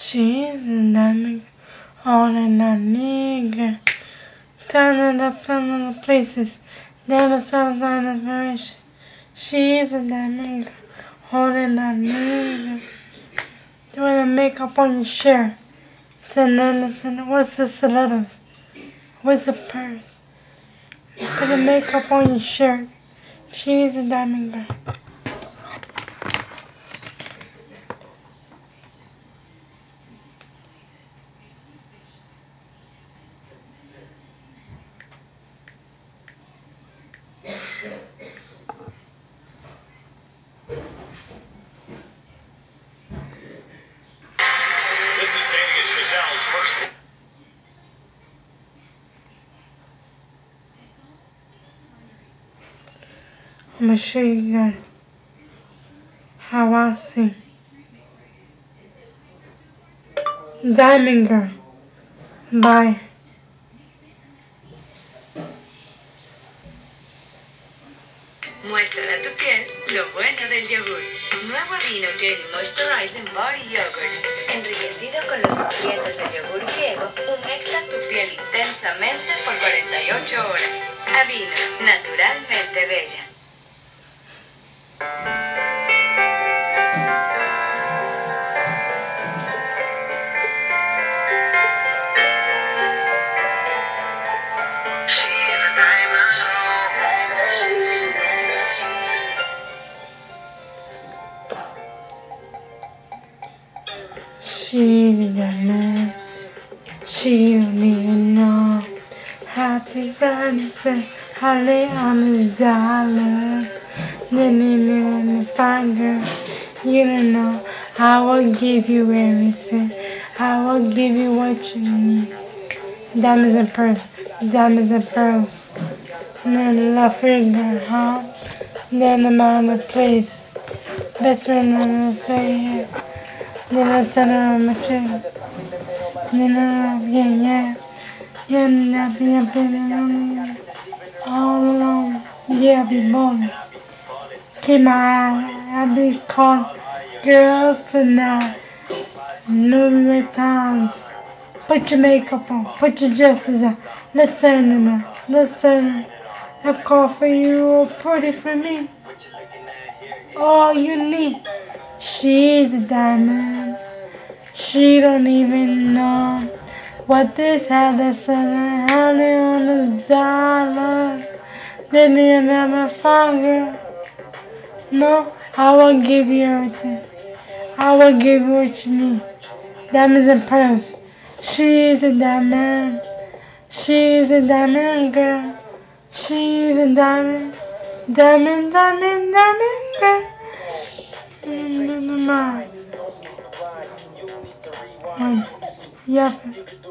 She's a diamond all in that nigga. Down up down the places. Down the side of the She is a diamond holding a nigga. Doing the makeup on your shirt. What's the stilettos? What's the purse? Put the makeup on your shirt. She's a diamond girl. I'm gonna show you guys how I sing. Diamond Girl by Muéstrale a tu piel lo bueno del yogur. Nuevo vino Jelly Moisturizing Body Yogurt. Enriquecido con los nutrientes del yogur griego, humecta tu piel intensamente por 48 horas. Avino, naturalmente bella. She didn't know. She don't even know to sunset. How lay on the dollars. Then in the fine girl. You don't know. I will give you everything. I will give you what you need. Diamonds and pearls. Diamonds and pearls. And then love girl, huh? Then out of place. Best friend I'm gonna say my chair. Then I yeah, be all alone. Yeah, I be called girls tonight. Louis Vuittons. Put your makeup on. Put your dresses on. Let's turn tonight. Let's turn. A call for you oh, or pretty for me. All you need. She's a diamond. She don't even know what this had to say. Honey on the dollar. Then you never found her. No, I will give you everything. I will give you what you need. Diamonds and pearls. She is a diamond. She is a diamond girl. She is a diamond. Diamond, diamond, diamond girl. Yep.